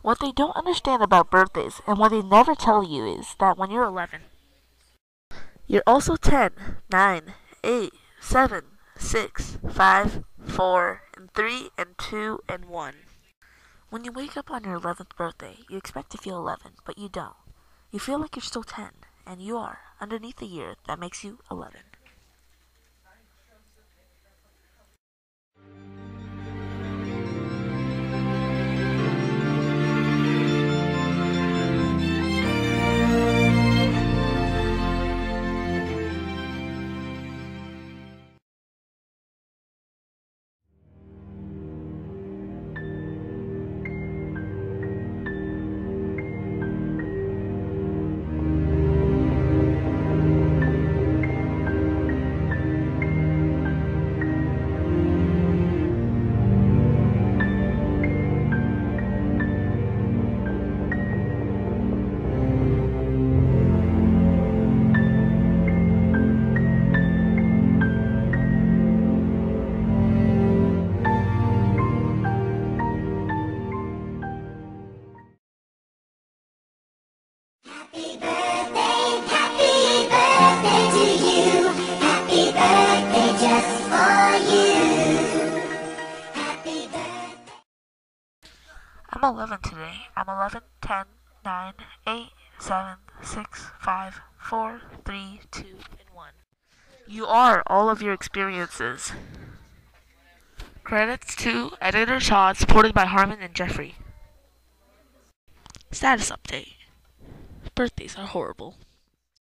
What they don't understand about birthdays and what they never tell you is that when you're 11, you're also 10, 9, 8, 7, 6, 5, 4, and 3, and 2, and 1. When you wake up on your 11th birthday, you expect to feel 11, but you don't. You feel like you're still 10, and you are, underneath the year that makes you 11. I'm 11 today. I'm 11, 10, 9, 8, 7, 6, 5, 4, 3, 2, and 1. You are all of your experiences. Credits to Editor Todd, supported by Harmon and Jeffrey. Status update. Birthdays are horrible.